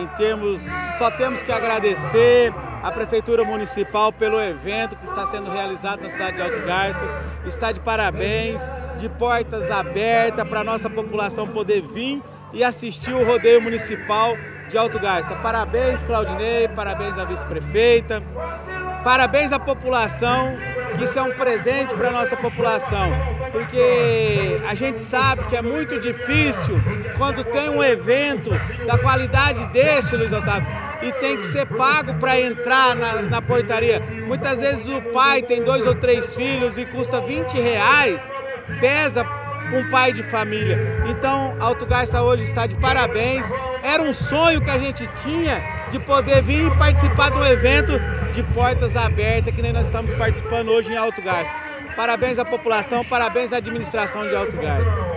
Em termos, só temos que agradecer a Prefeitura Municipal pelo evento que está sendo realizado na cidade de Alto Garça. Está de parabéns, de portas abertas para a nossa população poder vir e assistir o rodeio municipal de Alto Garça. Parabéns, Claudinei, parabéns à vice-prefeita, parabéns à população, que isso é um presente para a nossa população, porque a gente sabe que é muito difícil quando tem um evento da qualidade desse, Luiz Otávio, e tem que ser pago para entrar na, na portaria. Muitas vezes o pai tem dois ou três filhos e custa 20 reais, pesa um pai de família. Então, Alto Garça hoje está de parabéns. Era um sonho que a gente tinha de poder vir e participar do evento de portas abertas que nem nós estamos participando hoje em Alto Garça. Parabéns à população, parabéns à administração de Alto Garça.